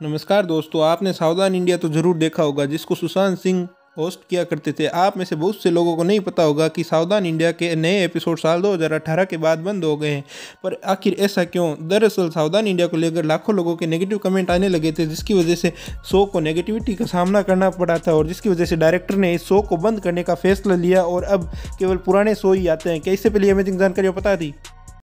नमस्कार दोस्तों, आपने सावधान इंडिया तो ज़रूर देखा होगा, जिसको सुशांत सिंह होस्ट किया करते थे। आप में से बहुत से लोगों को नहीं पता होगा कि सावधान इंडिया के नए एपिसोड साल 2018 के बाद बंद हो गए हैं। पर आखिर ऐसा क्यों? दरअसल सावधान इंडिया को लेकर लाखों लोगों के नेगेटिव कमेंट आने लगे थे, जिसकी वजह से शो को नेगेटिविटी का सामना करना पड़ा था और जिसकी वजह से डायरेक्टर ने इस शो को बंद करने का फैसला लिया और अब केवल पुराने शो ही आते हैं। क्या इससे पहले अमेजिंग जानकारी पता थी?